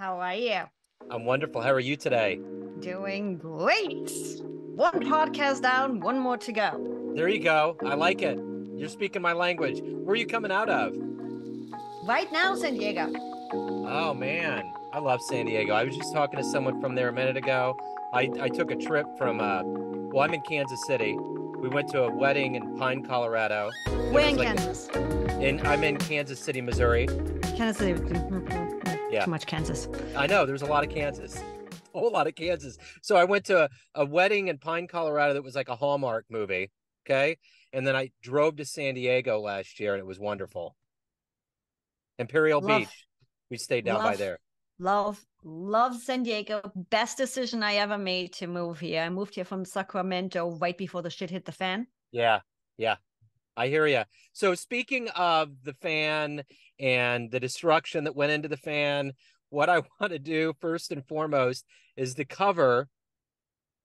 How are you? I'm wonderful. How are you today? Doing great. One podcast down, one more to go. There you go. I like it. You're speaking my language. Where are you coming out of? Right now, San Diego. Oh, man. I love San Diego. I was just talking to someone from there a minute ago. I, I took a trip from, uh, well, I'm in Kansas City. We went to a wedding in Pine, Colorado. Where in like- Kansas? In, I'm in Kansas City, Missouri. Kansas City. Yeah. Too much Kansas. I know there's a lot of Kansas, a whole lot of Kansas. So I went to a, a wedding in Pine, Colorado that was like a Hallmark movie. Okay. And then I drove to San Diego last year and it was wonderful. Imperial Love- Beach. We stayed down by there. Love, love San Diego. Best decision I ever made to move here. I moved here from Sacramento right before the shit hit the fan. Yeah. Yeah. I hear you. So speaking of the fan and the destruction that went into the fan, what I want to do first and foremost is to cover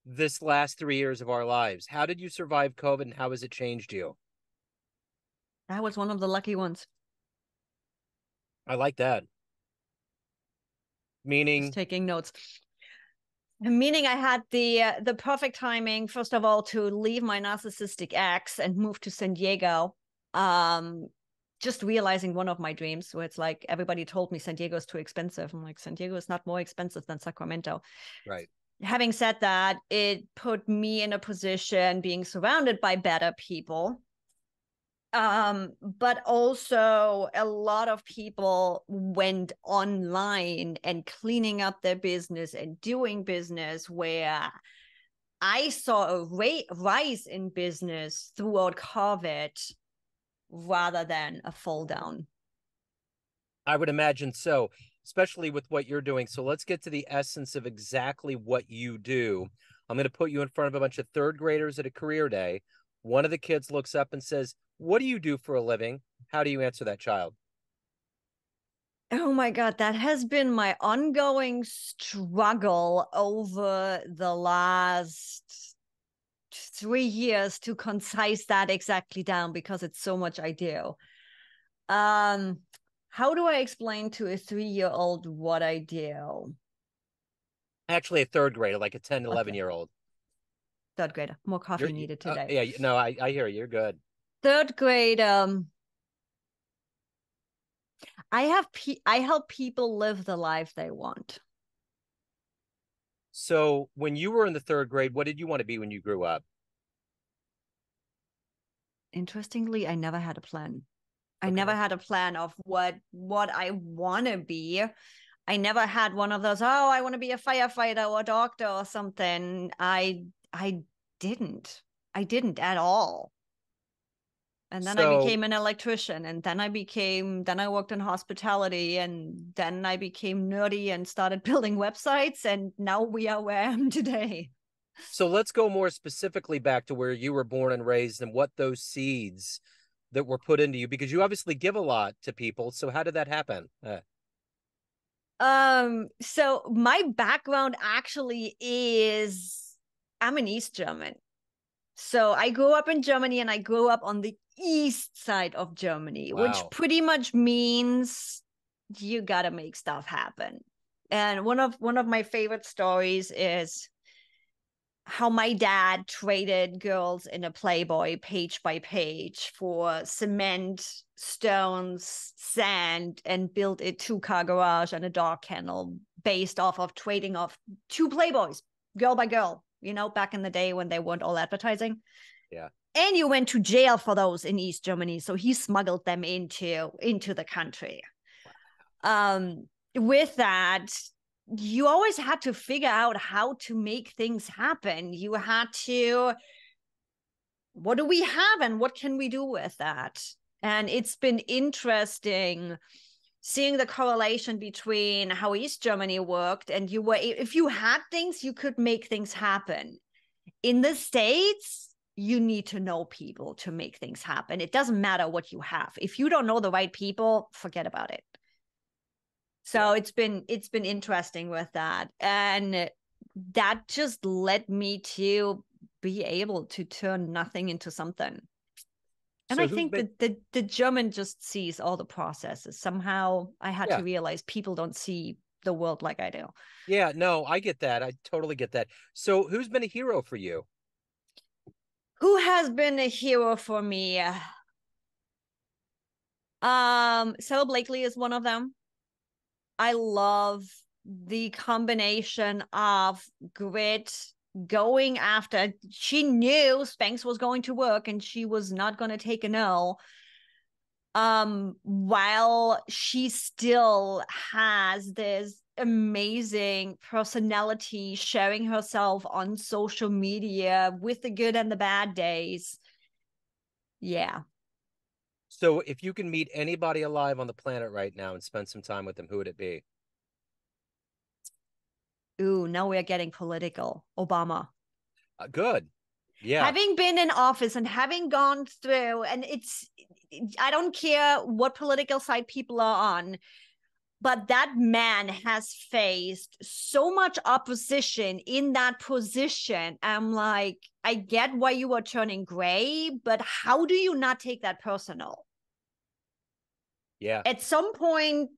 this last three years of our lives. How did you survive COVID and how has it changed you? I was one of the lucky ones. I like that. Meaning, Just taking notes. Meaning, I had the uh, the perfect timing. First of all, to leave my narcissistic ex and move to San Diego. Um, just realizing one of my dreams, where it's like everybody told me San Diego is too expensive. I'm like, San Diego is not more expensive than Sacramento. right. Having said that, it put me in a position being surrounded by better people um but also a lot of people went online and cleaning up their business and doing business where i saw a ra- rise in business throughout covid rather than a fall down I would imagine so, especially with what you're doing. So let's get to the essence of exactly what you do. I'm going to put you in front of a bunch of third graders at a career day. One of the kids looks up and says, What do you do for a living? How do you answer that child? Oh my God, that has been my ongoing struggle over the last three years to concise that exactly down because it's so much I do. Um, how do I explain to a three year old what I do? Actually, a third grader, like a 10, 11 Okay. year old. Third grader, more coffee You're- needed uh, today. yeah, you- no, I, I hear you. You're good. Third grade, um, I have pe- I help people live the life they want. So when you were in the third grade, what did you want to be when you grew up? interestingly i never had a plan. I never had a plan of what what i want to be. I never had one of those oh i want to be a firefighter or a doctor or something. I i didn't. I didn't at all and then i became an electrician and then i became then i worked in hospitality and then i became nerdy and started building websites and now we are where i am today So let's go more specifically back to where you were born and raised and what those seeds that were put into you, because you obviously give a lot to people. So how did that happen? Uh, Um, so my background actually is I'm an East German. So I grew up in Germany and I grew up on the east side of Germany, which pretty much means you gotta make stuff happen. And one of one of my favorite stories is how my dad traded girls in a Playboy page by page for cement, stones, sand, and built a two car garage and a dog kennel based off of trading off two Playboys, girl by girl, you know, back in the day when they weren't all advertising. Yeah. And you went to jail for those in East Germany. So he smuggled them into into the country. Um, with that, you always had to figure out how to make things happen. You had to, what do we have and what can we do with that? And it's been interesting seeing the correlation between how East Germany worked and you were, if you had things, you could make things happen. In the States, you need to know people to make things happen. It doesn't matter what you have. If you don't know the right people, forget about it. So it's been it's been interesting with that. And that just led me to be able to turn nothing into something. And So I think been- that the, the German just sees all the processes. Somehow I had Yeah. to realize people don't see the world like I do. Yeah, no, I get that. I totally get that. So, who's been a hero for you? Who has been a hero for me? Um, Sara Blakely is one of them. I love the combination of grit, going after. She knew Spanx was going to work and she was not going to take a no. Um, while she still has this amazing personality, sharing herself on social media with the good and the bad days. Yeah. So, if you can meet anybody alive on the planet right now and spend some time with them, who would it be? Ooh, now we are getting political. Obama. Uh, good. Yeah. Having been in office and having gone through, and it's, I don't care what political side people are on, but that man has faced so much opposition in that position. I'm like, I get why you are turning gray, but how do you not take that personal? Yeah. At some point,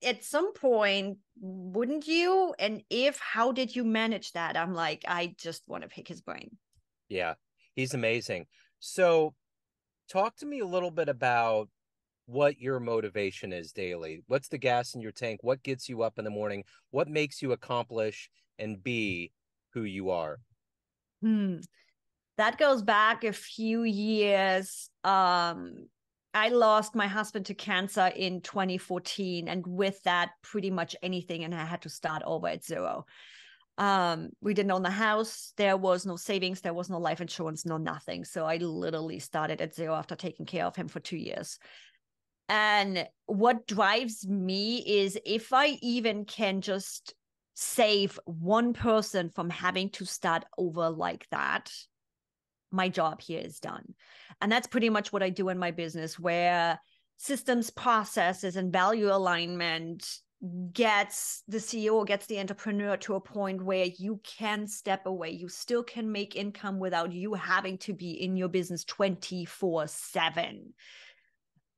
at some point, wouldn't you? And if, how did you manage that? I'm like, I just want to pick his brain. Yeah, he's amazing. So, talk to me a little bit about what your motivation is daily. What's the gas in your tank? What gets you up in the morning? What makes you accomplish and be who you are? Hmm. That goes back a few years. Um, I lost my husband to cancer in 2014, and with that, pretty much anything, and I had to start over at zero. Um, we didn't own the house. There was no savings. There was no life insurance. No nothing. So I literally started at zero after taking care of him for two years. And what drives me is if I even can just save one person from having to start over like that, my job here is done. And that's pretty much what I do in my business, where systems, processes, and value alignment gets the CEO, gets the entrepreneur to a point where you can step away. You still can make income without you having to be in your business 24 7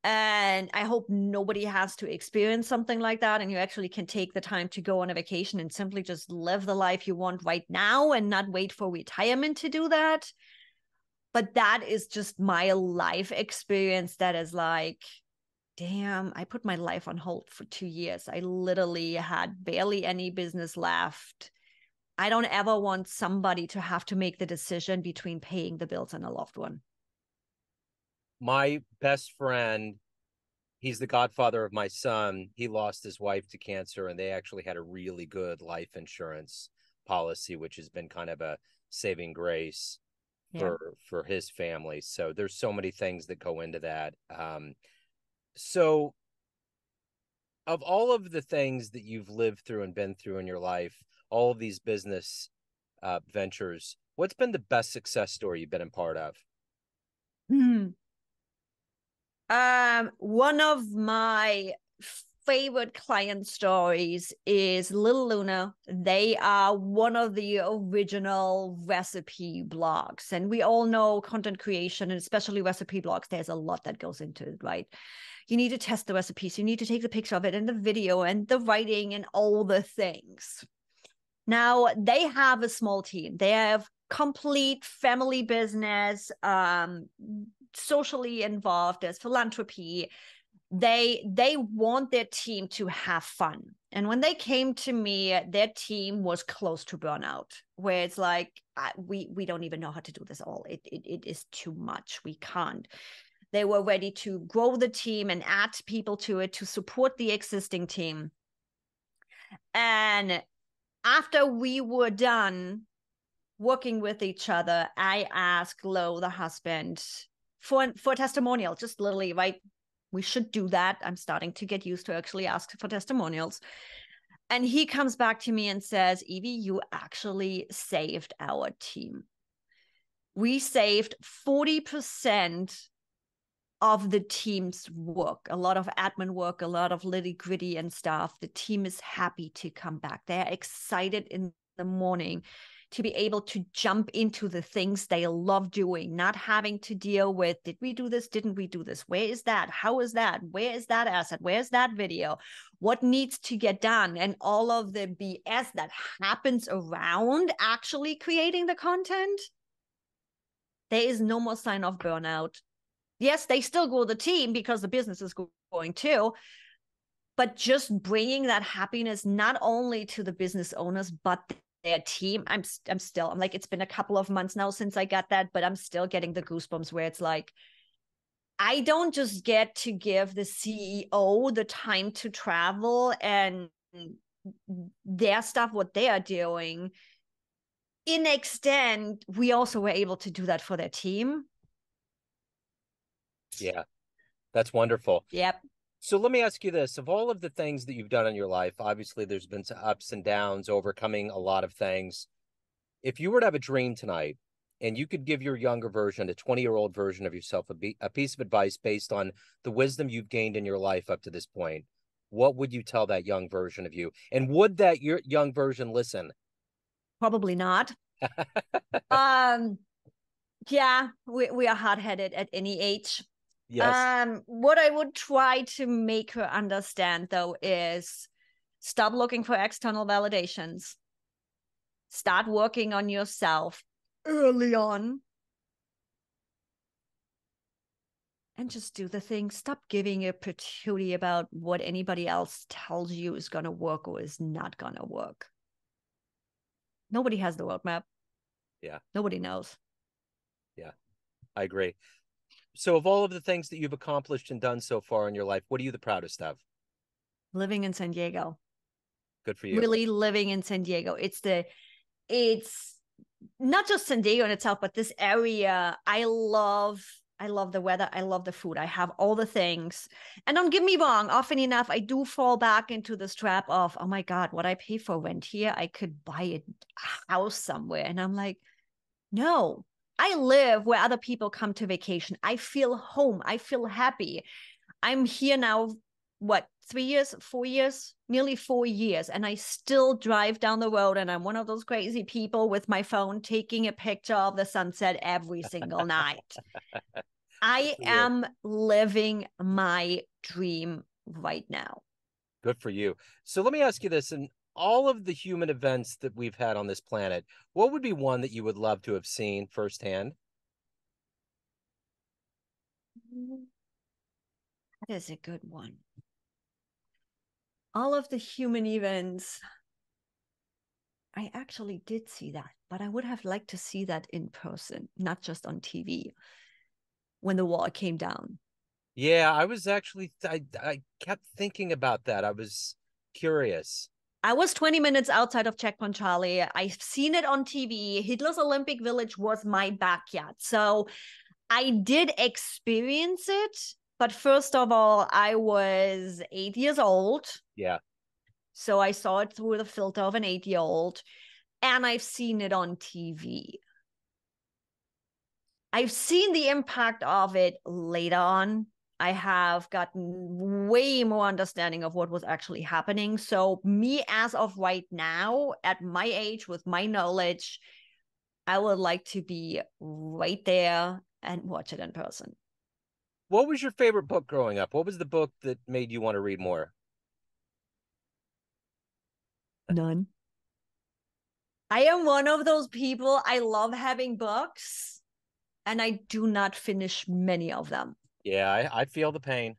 and i hope nobody has to experience something like that and you actually can take the time to go on a vacation and simply just live the life you want right now and not wait for retirement to do that. But that is just my life experience that is like damn i put my life on hold for 2 years. I literally had barely any business left. I don't ever want somebody to have to make the decision between paying the bills and a loved one my best friend he's the godfather of my son he lost his wife to cancer and they actually had a really good life insurance policy which has been kind of a saving grace yeah. for for his family so there's so many things that go into that um so of all of the things that you've lived through and been through in your life all of these business uh, ventures what's been the best success story you've been a part of hmm. Um, one of my favorite client stories is Lil' Luna. They are one of the original recipe blogs. And we all know content creation and especially recipe blogs, there's a lot that goes into it, right? You need to test the recipes, you need to take the picture of it and the video and the writing and all the things. Now, they have a small team. They have complete family business, um, socially involved there's philanthropy they they want their team to have fun. And when they came to me their team was close to burnout where it's like we we don't even know how to do this all. It, it it is too much. We can't. They were ready to grow the team and add people to it to support the existing team. And after we were done working with each other i asked lo the husband for for testimonial just literally right we should do that. I'm starting to get used to actually ask for testimonials. And he comes back to me and says Yvi you actually saved our team. We saved 40% of the team's work a lot of admin work a lot of litty gritty and stuff. The team is happy to come back. They're excited in the morning to be able to jump into the things they love doing, not having to deal with did we do this? Didn't we do this? Where is that? How is that? Where is that asset? Where's that video? What needs to get done? And all of the BS that happens around actually creating the content. There is no more sign of burnout. Yes, they still grow the team because the business is going too, but just bringing that happiness not only to the business owners but their team i'm i'm still i'm like it's been a couple of months now since i got that but i'm still getting the goosebumps where it's like i don't just get to give the ceo the time to travel and their stuff what they are doing. In extent we also were able to do that for their team. Yeah. That's wonderful. Yep so let me ask you this: of all of the things that you've done in your life, obviously there's been some ups and downs, overcoming a lot of things. If you were to have a dream tonight, and you could give your younger version, a 20 year old version of yourself, a, be- a piece of advice based on the wisdom you've gained in your life up to this point, what would you tell that young version of you? And would that your young version listen? Probably not. um, yeah, we we are hard headed at any age. Yes. Um, what I would try to make her understand though is stop looking for external validations. Start working on yourself early on. And just do the thing. Stop giving a patootie about what anybody else tells you is going to work or is not going to work. Nobody has the roadmap. Yeah. Nobody knows. Yeah, I agree. So, of all of the things that you've accomplished and done so far in your life, what are you the proudest of? Living in San Diego. Good for you. Really living in San Diego. It's the, it's not just San Diego in itself, but this area. I love I love the weather. I love the food. I have all the things. And don't get me wrong, often enough, I do fall back into this trap of, oh my God, what I pay for rent here, I could buy a house somewhere. And I'm like, no, I live where other people come to vacation. I feel home. I feel happy. I'm here now, what, three years, four years, nearly four years. And I still drive down the road. And I'm one of those crazy people with my phone taking a picture of the sunset every single night. I am living my dream right now. Good for you. So let me ask you this. And all of the human events that we've had on this planet, what would be one that you would love to have seen firsthand? Mm. That is a good one. All of the human events, I actually did see that, but I would have liked to see that in person, not just on TV when the wall came down. Yeah, I was actually I I kept thinking about that. I was curious. I was 20 minutes outside of Checkpoint Charlie. I've seen it on TV. Hitler's Olympic Village was my backyard. So I did experience it. But first of all, I was eight years old. Yeah. So I saw it through the filter of an eight year old. And I've seen it on TV. I've seen the impact of it later on I have gotten way more understanding of what was actually happening. So, me as of right now, at my age, with my knowledge, I would like to be right there and watch it in person. What was your favorite book growing up? What was the book that made you want to read more? None. I am one of those people. I love having books, and I do not finish many of them. Yeah, I, I feel the pain.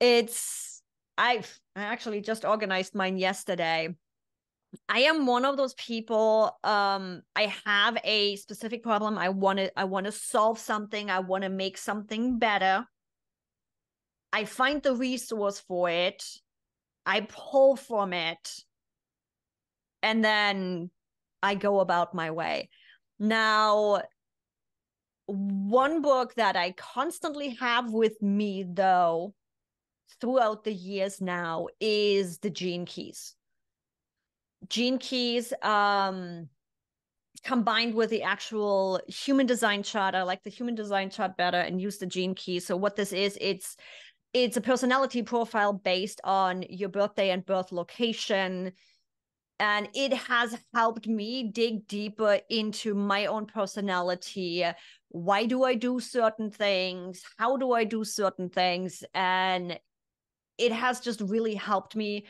It's I've I actually just organized mine yesterday. I am one of those people um I have a specific problem. I want to I want to solve something. I want to make something better. I find the resource for it. I pull from it. And then I go about my way. Now one book that I constantly have with me, though, throughout the years now is the Gene Keys. Gene Keys, um, combined with the actual human design chart. I like the human design chart better and use the Gene Keys. So what this is, it's it's a personality profile based on your birthday and birth location and it has helped me dig deeper into my own personality. Why do i do certain things? How do i do certain things? And it has just really helped me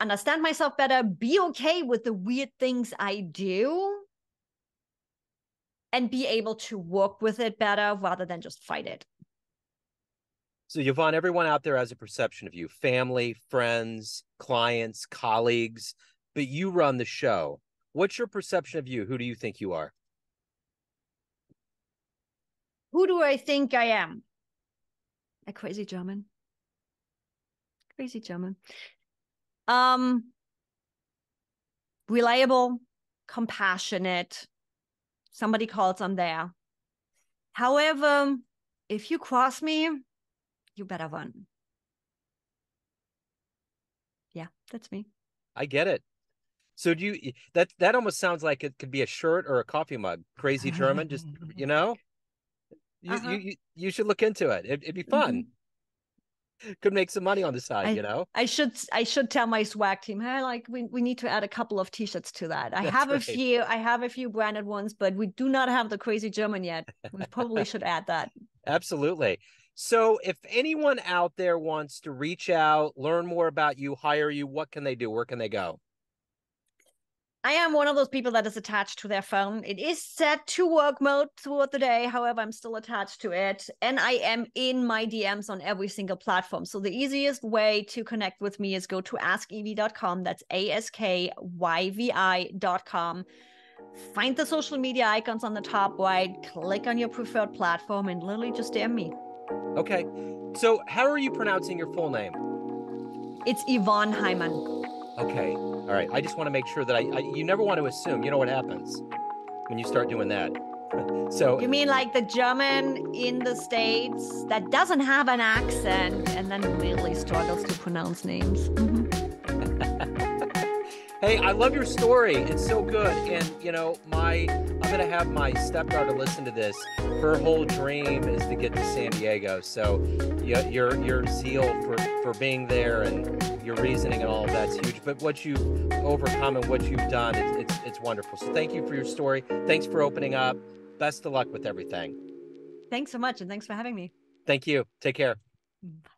understand myself better be okay with the weird things i do and be able to work with it better rather than just fight it. So yvonne everyone out there has a perception of you. Family friends clients colleagues but you run the show. What's your perception of you? Who do you think you are? Who do I think I am? A crazy German. Crazy German. Um reliable, compassionate. Somebody calls I'm there. However, if you cross me, you better run. Yeah, that's me. I get it. So do you that that almost sounds like it could be a shirt or a coffee mug. Crazy German, just you know, you uh-huh. you, you should look into it. it would be fun. Mm-hmm. Could make some money on the side, I, you know. I should I should tell my swag team, hey, like we, we need to add a couple of t-shirts to that. I That's have right. a few, I have a few branded ones, but we do not have the crazy German yet. We probably should add that. Absolutely. So if anyone out there wants to reach out, learn more about you, hire you, what can they do? Where can they go? I am one of those people that is attached to their phone. It is set to work mode throughout the day. However, I'm still attached to it. And I am in my DMs on every single platform. So the easiest way to connect with me is go to askyvi.com. That's A S K Y V I.com. Find the social media icons on the top right, click on your preferred platform, and literally just DM me. Okay. So, how are you pronouncing your full name? It's Yvonne Heimann. Okay. All right. I just want to make sure that I, I you never want to assume. You know what happens when you start doing that. so you mean like the German in the states that doesn't have an accent and then really struggles to pronounce names? Mm-hmm. Hey, I love your story. It's so good, and you know, my I'm gonna have my stepdaughter listen to this. Her whole dream is to get to San Diego. So, your your, your zeal for for being there and your reasoning and all of that's huge. But what you've overcome and what you've done, it's, it's, it's wonderful. So thank you for your story. Thanks for opening up. Best of luck with everything. Thanks so much. And thanks for having me. Thank you. Take care. Bye.